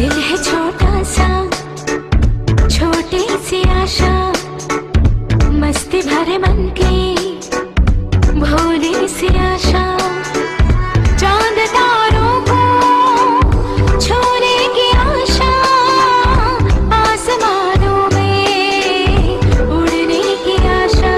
दिल है छोटा सा छोटी सी आशा मस्ती भरे मन की